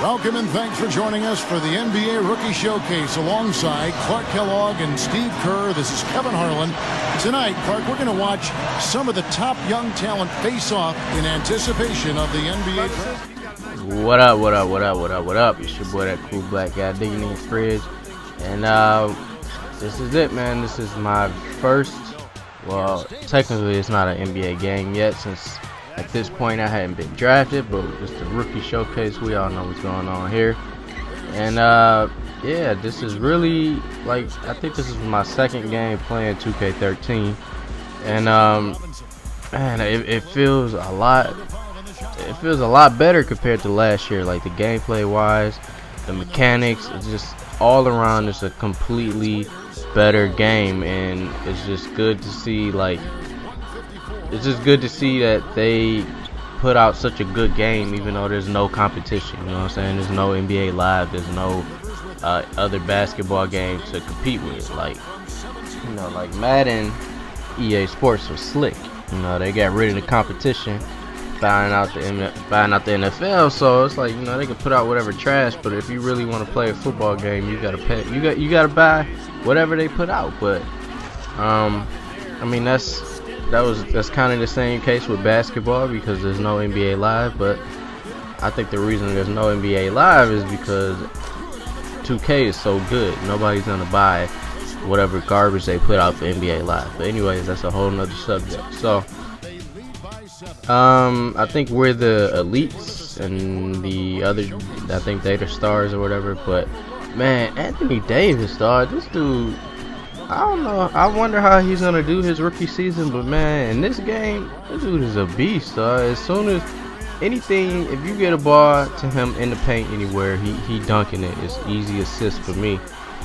Welcome and thanks for joining us for the NBA Rookie Showcase alongside Clark Kellogg and Steve Kerr. This is Kevin Harlan. Tonight, Clark, we're going to watch some of the top young talent face off in anticipation of the NBA. What up, what up, what up, what up, what up? It's your boy, that cool black guy, digging in fridge. And uh, this is it, man. This is my first, well, technically it's not an NBA game yet since at this point, I hadn't been drafted, but it's the rookie showcase. We all know what's going on here. And uh, yeah, this is really like I think this is my second game playing 2K13, and um, man, it, it feels a lot. It feels a lot better compared to last year. Like the gameplay wise, the mechanics, it's just all around. It's a completely better game, and it's just good to see like it's just good to see that they put out such a good game, even though there's no competition. You know what I'm saying? There's no NBA Live. There's no uh, other basketball game to compete with. Like, you know, like Madden, EA Sports was slick. You know, they got rid of the competition, buying out the buying out the NFL. So it's like, you know, they can put out whatever trash. But if you really want to play a football game, you gotta pay. You got you gotta buy whatever they put out. But um, I mean that's that was that's kind of the same case with basketball because there's no NBA Live, but I think the reason there's no NBA Live is because 2K is so good. Nobody's gonna buy whatever garbage they put out for NBA Live. But anyways, that's a whole nother subject. So um I think we're the elites and the other I think they're the stars or whatever, but man, Anthony Davis, dog, this dude I don't know. I wonder how he's gonna do his rookie season, but man, in this game, this dude is a beast. Uh, as soon as anything, if you get a ball to him in the paint anywhere, he he dunking it. It's easy assist for me,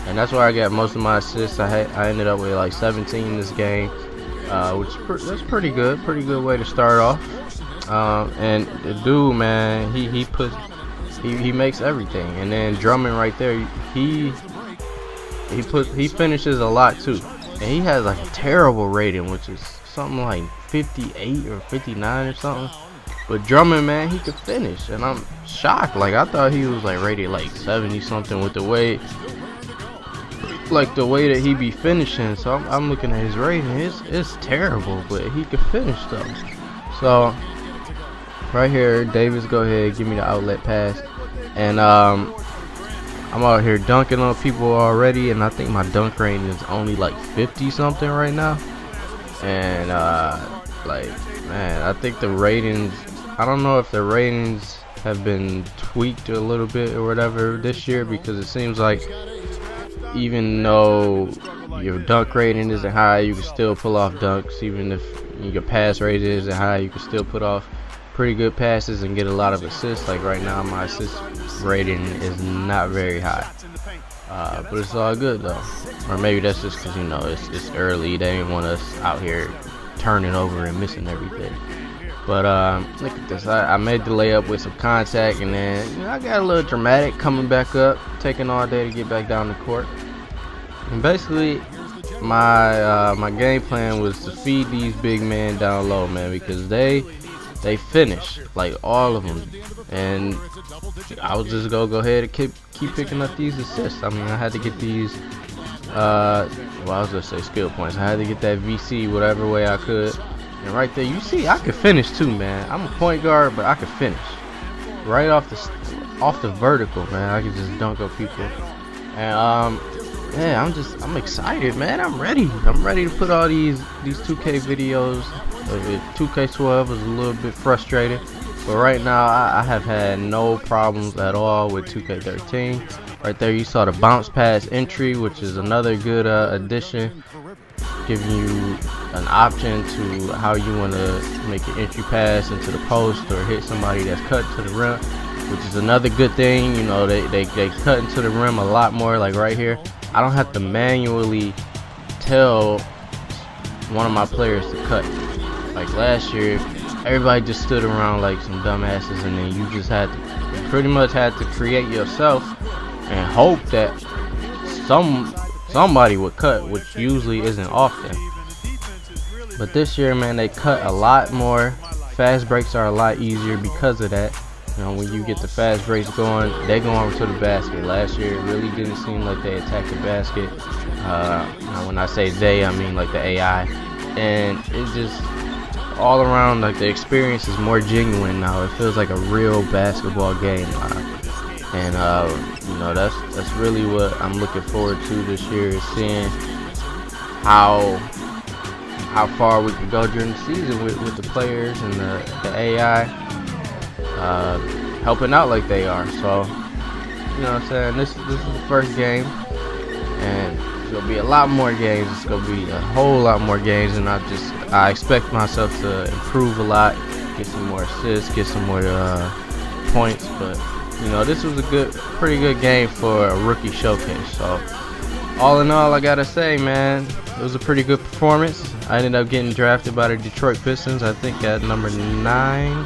and that's why I got most of my assists. I had, I ended up with like 17 in this game, uh, which that's pretty good. Pretty good way to start off. Um, and the dude, man, he he puts he he makes everything, and then Drummond right there, he he put he finishes a lot too, and he has like a terrible rating, which is something like 58 or 59 or something. But Drummond, man, he could finish, and I'm shocked. Like I thought he was like rated like 70 something with the way, like the way that he be finishing. So I'm, I'm looking at his rating. It's it's terrible, but he could finish though. So right here, Davis, go ahead, give me the outlet pass, and um, I'm out here dunking on people already, and I think my dunk rating is only like 50 something right now. And uh, like, man, I think the ratings. I don't know if the ratings have been tweaked a little bit or whatever this year because it seems like even though your dunk rating isn't high, you can still pull off dunks. Even if your pass rating isn't high, you can still put off pretty good passes and get a lot of assists. Like right now, my assist rating is not very high. Uh, but it's all good though. Or maybe that's just because, you know, it's, it's early. They didn't want us out here turning over and missing everything. But um, look at this. I, I, made the layup with some contact, and then you know, I got a little dramatic coming back up, taking all day to get back down the court. And basically, my uh, my game plan was to feed these big men down low, man, because they they finish like all of them and I was just gonna go ahead and keep keep picking up these assists. I mean I had to get these uh well I was gonna say skill points. I had to get that VC whatever way I could. And right there you see I could finish too man. I'm a point guard but I could finish. Right off the off the vertical man. I could just dunk up people. And um yeah I'm just I'm excited man I'm ready I'm ready to put all these these 2k videos 2K12 was a little bit frustrating, but right now I, I, have had no problems at all with 2K13. Right there, you saw the bounce pass entry, which is another good uh, addition, giving you an option to how you want to make an entry pass into the post or hit somebody that's cut to the rim, which is another good thing. You know, they, they, they cut into the rim a lot more, like right here. I don't have to manually tell one of my players to cut like last year, everybody just stood around like some dumbasses, and then you just had to, pretty much had to create yourself and hope that some somebody would cut, which usually isn't often. But this year, man, they cut a lot more. Fast breaks are a lot easier because of that. Know, when you get the fast breaks going, they go over to the basket. Last year, it really didn't seem like they attacked the basket. Uh, when I say they, I mean like the AI. And it just all around, like the experience is more genuine now. It feels like a real basketball game. Uh, and uh, you know, that's that's really what I'm looking forward to this year is seeing how how far we can go during the season with, with the players and the, the AI uh, helping out like they are. So, you know what I'm saying? This, this is the first game, and there's going to be a lot more games. It's going to be a whole lot more games, and I just I expect myself to improve a lot, get some more assists, get some more uh, points. But, you know, this was a good, pretty good game for a rookie showcase. So, all in all, I got to say, man, it was a pretty good performance. I ended up getting drafted by the Detroit Pistons, I think at number nine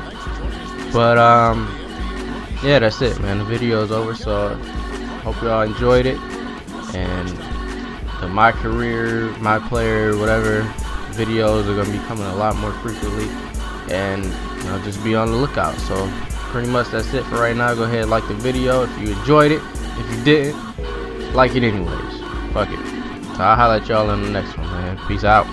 but um, yeah, that's it, man. The video is over, so hope y'all enjoyed it. And the my career, my player, whatever videos are gonna be coming a lot more frequently, and you know, just be on the lookout. So pretty much that's it for right now. Go ahead, like the video if you enjoyed it. If you didn't, like it anyways. Fuck it. So I'll highlight y'all in the next one, man. Peace out.